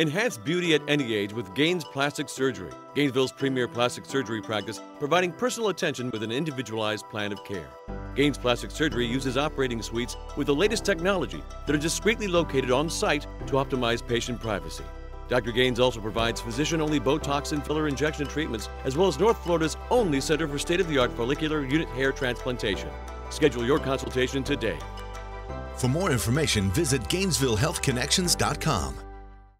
Enhance beauty at any age with Gaines Plastic Surgery, Gainesville's premier plastic surgery practice, providing personal attention with an individualized plan of care. Gaines Plastic Surgery uses operating suites with the latest technology that are discreetly located on site to optimize patient privacy. Dr. Gaines also provides physician only Botox and filler injection treatments, as well as North Florida's only center for state of the art follicular unit hair transplantation. Schedule your consultation today. For more information, visit GainesvilleHealthConnections.com.